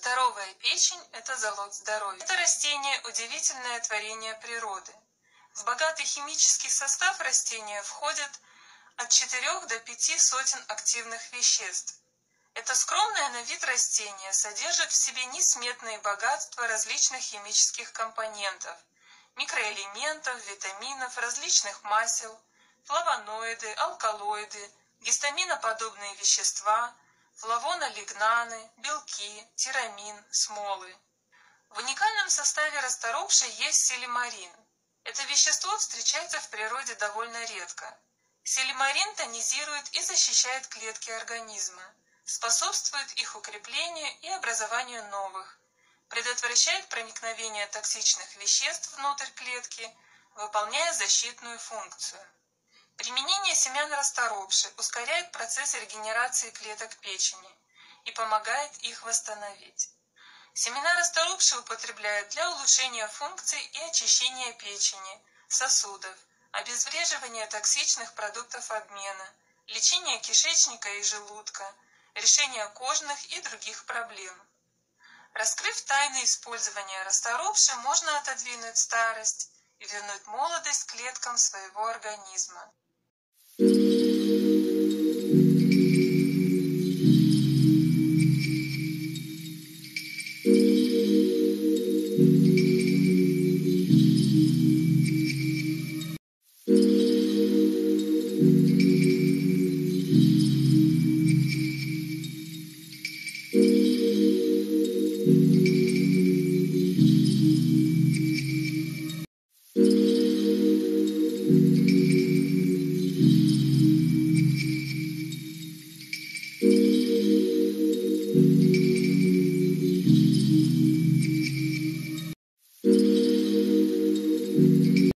Здоровая печень – это залог здоровья. Это растение – удивительное творение природы. В богатый химический состав растения входят от 4 до 5 сотен активных веществ. Это скромное на вид растение содержит в себе несметные богатства различных химических компонентов, микроэлементов, витаминов, различных масел, флавоноиды, алкалоиды, гистаминоподобные вещества, флавонолигнаны, белки, тирамин, смолы. В уникальном составе расторопши есть селимарин. Это вещество встречается в природе довольно редко. Селимарин тонизирует и защищает клетки организма, способствует их укреплению и образованию новых, предотвращает проникновение токсичных веществ внутрь клетки, выполняя защитную функцию. Применение семян расторопши ускоряет процесс регенерации клеток печени и помогает их восстановить. Семена расторопши употребляют для улучшения функций и очищения печени, сосудов, обезвреживания токсичных продуктов обмена, лечения кишечника и желудка, решения кожных и других проблем. Раскрыв тайны использования расторопши, можно отодвинуть старость и вернуть молодость клеткам своего организма.